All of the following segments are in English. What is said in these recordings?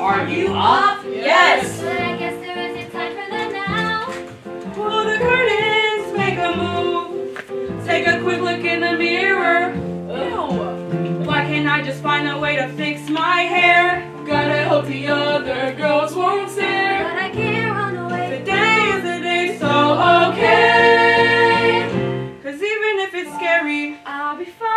Are you up? Yes. But I guess there isn't time for that now. Pull the curtains, make a move. Take a quick look in the mirror. Ew. Why can't I just find a way to fix my hair? Gotta hope the other girls won't stare. But I can't run away. Today is the day, so okay. Cause even if it's scary, I'll be fine.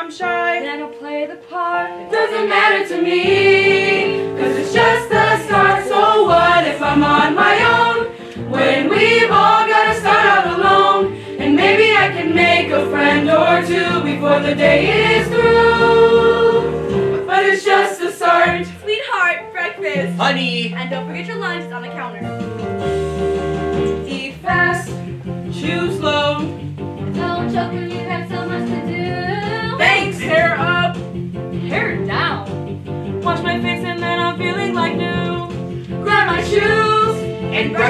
I'm shy, then I'll play the part. It doesn't matter to me, cause it's just the start. So what if I'm on my own? When we've all gotta start out alone. And maybe I can make a friend or two before the day is through. But it's just the start. Sweetheart, breakfast. Honey! And don't forget your lunch it's on the counter.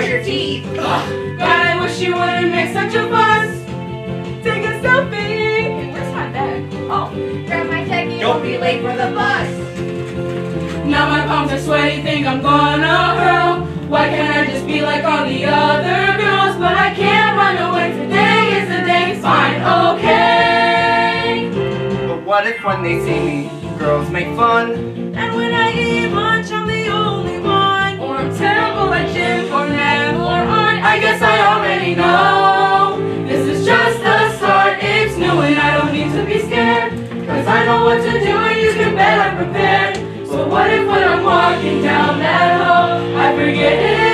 Brush your teeth! Ugh. God, I wish you wouldn't make such a fuss. Take a selfie. Hey, where's my bag? Oh, Grab my techie. Don't be late for the bus! now my palms are sweaty, think I'm gonna hurl. Why can't I just be like all the other girls? But I can't run away. Today is the day. Fine, okay. But what if when they see me, girls make fun? And when I eat lunch, I'm the only I guess I already know. This is just the start. It's new, and I don't need to be scared. Cause I know what to do, and you can bet I'm prepared. So what if when I'm walking down that hall, I forget it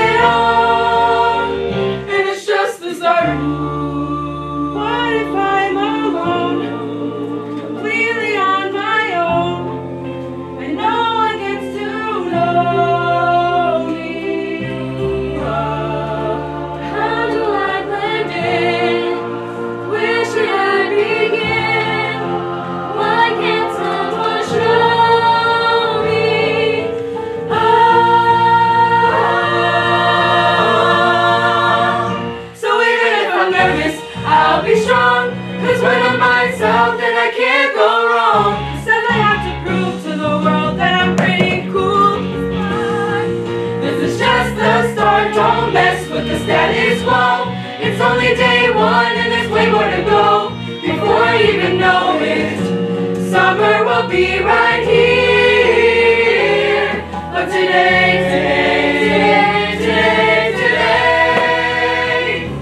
don't mess the status quo. It's only day one and there's way more to go. Before I even know it, summer will be right here. But today, today, today, today,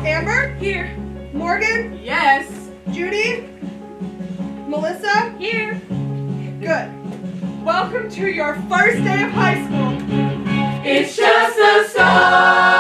today. Amber? Here, Morgan? yes, Judy? Melissa? here. Good. Welcome to your first day of high school. It's just the start.